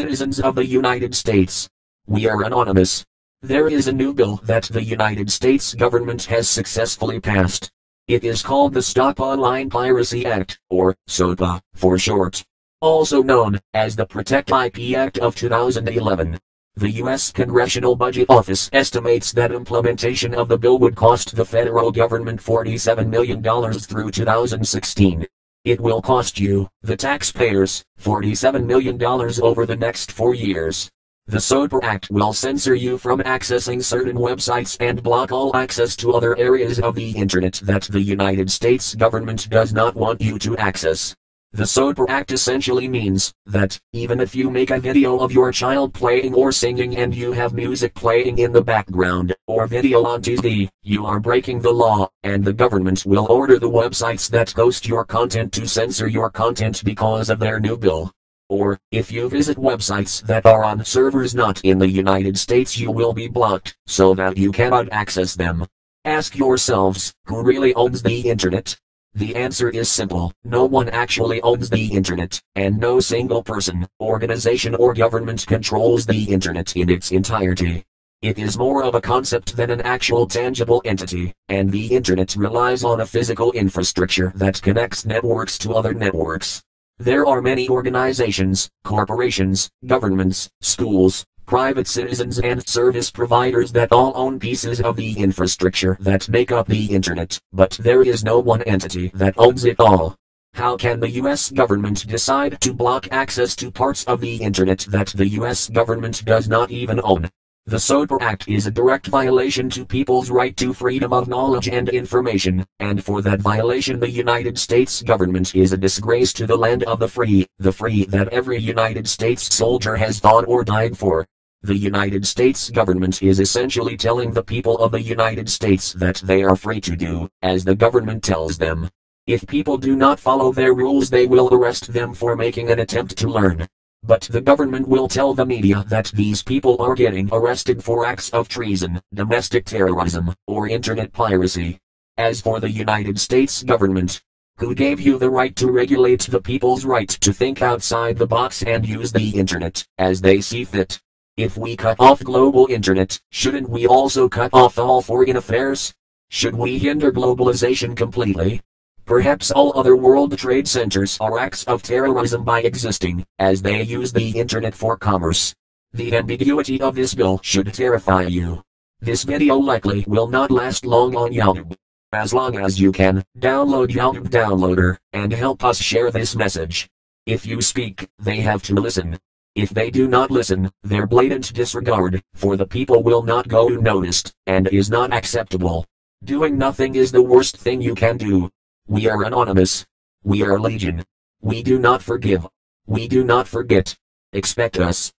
citizens of the United States. We are anonymous. There is a new bill that the United States government has successfully passed. It is called the Stop Online Piracy Act, or SOPA, for short. Also known as the Protect IP Act of 2011. The U.S. Congressional Budget Office estimates that implementation of the bill would cost the federal government $47 million through 2016. It will cost you, the taxpayers, $47 million over the next four years. The SOPA Act will censor you from accessing certain websites and block all access to other areas of the internet that the United States government does not want you to access. The SOPA Act essentially means that, even if you make a video of your child playing or singing and you have music playing in the background, or video on TV, you are breaking the law, and the government will order the websites that host your content to censor your content because of their new bill. Or, if you visit websites that are on servers not in the United States you will be blocked, so that you cannot access them. Ask yourselves, who really owns the internet? The answer is simple, no one actually owns the internet, and no single person, organization or government controls the internet in its entirety. It is more of a concept than an actual tangible entity, and the internet relies on a physical infrastructure that connects networks to other networks. There are many organizations, corporations, governments, schools, private citizens and service providers that all own pieces of the infrastructure that make up the internet, but there is no one entity that owns it all. How can the US government decide to block access to parts of the internet that the US government does not even own? The SOPA Act is a direct violation to people's right to freedom of knowledge and information, and for that violation the United States government is a disgrace to the land of the free, the free that every United States soldier has fought or died for. The United States government is essentially telling the people of the United States that they are free to do, as the government tells them. If people do not follow their rules they will arrest them for making an attempt to learn. But the government will tell the media that these people are getting arrested for acts of treason, domestic terrorism, or internet piracy. As for the United States government, who gave you the right to regulate the people's right to think outside the box and use the internet as they see fit? If we cut off global internet, shouldn't we also cut off all foreign affairs? Should we hinder globalization completely? Perhaps all other world trade centers are acts of terrorism by existing, as they use the internet for commerce. The ambiguity of this bill should terrify you. This video likely will not last long on YouTube. As long as you can, download YouTube Downloader, and help us share this message. If you speak, they have to listen. If they do not listen, their blatant disregard for the people will not go unnoticed, and is not acceptable. Doing nothing is the worst thing you can do. We are anonymous. We are legion. We do not forgive. We do not forget. Expect us.